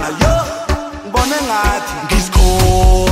ngibona ngathi ngisikhola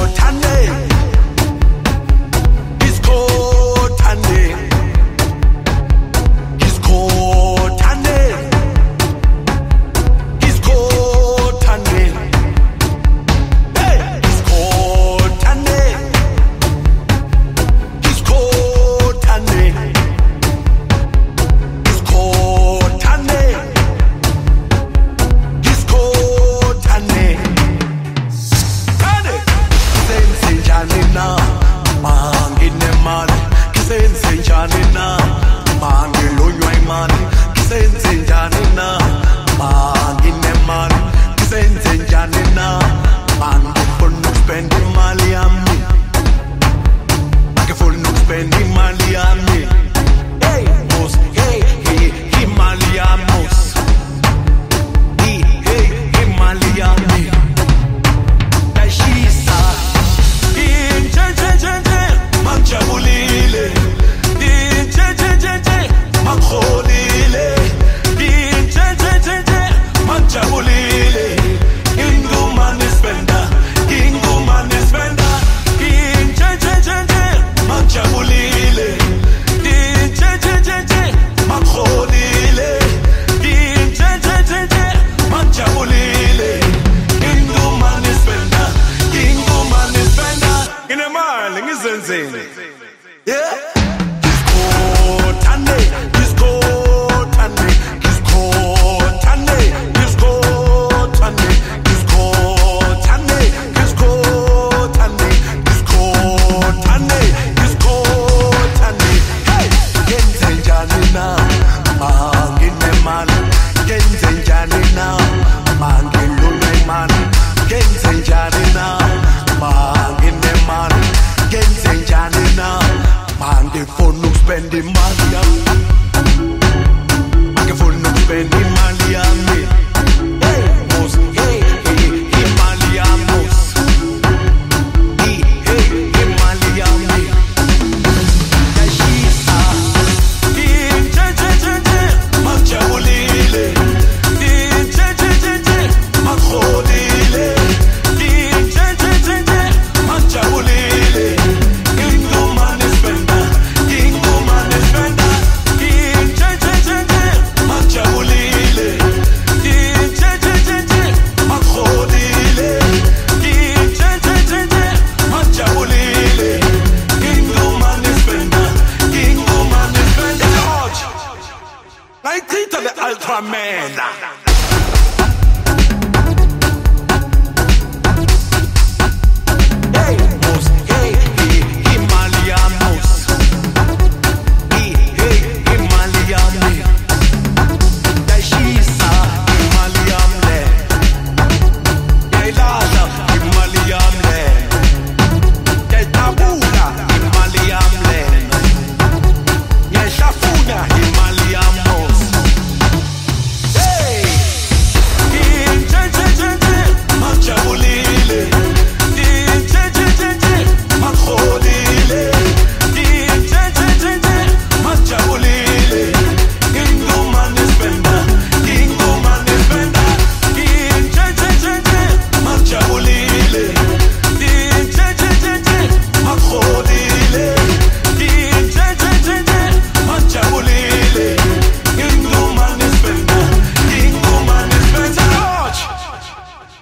19 to the Ultraman.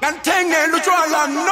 Can't take it, no, no, no, no,